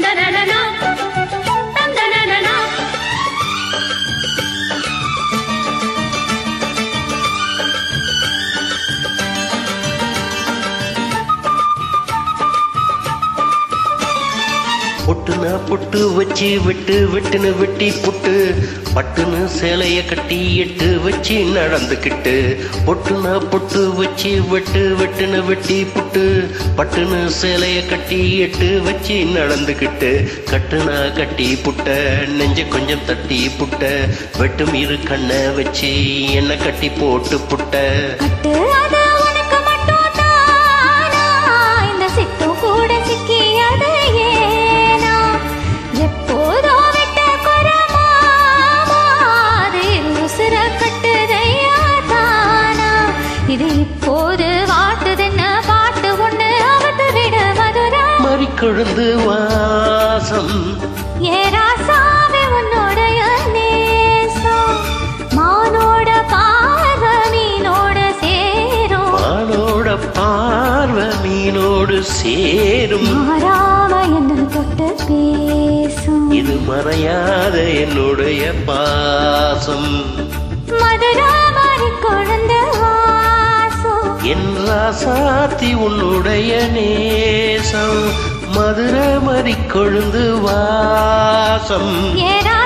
na na na na பொட்டுனா பொட்டு வச்சு விட்டு வெட்டுன்னு வெட்டி புட்டு. பட்டுன்னு சேலைய கட்டி எட்டு வச்சு நடந்துக்கிட்டு பொட்டுனா பொட்டு வச்சு வெட்டு வெட்டுன்னு வெட்டி புட்டு. பட்டுன்னு சேலைய கட்டி எட்டு வச்சு நடந்துக்கிட்டு கட்டுனா கட்டி புட்ட நெஞ்ச கொஞ்சம் தட்டி புட்ட. வெட்டு இரு கண்ணை வச்சு என்ன கட்டி போட்டு புட்ட. மறிக்கொழுந்து வாசம். ஏராசாவே உன்னோடைய நேசம். மானோட பார்வை மீனோட சேரும். வானோட பார்வை மீனோடு சேரும். மாறாம என்ன தொட்டு பேசும். இது மறையாத என்னுடைய பாசம். மதுரா மாறி குழந்த ராசாத்தி உன்னுடைய நேசம் மதுரை மறி கொழுந்து வாசம். ஏரா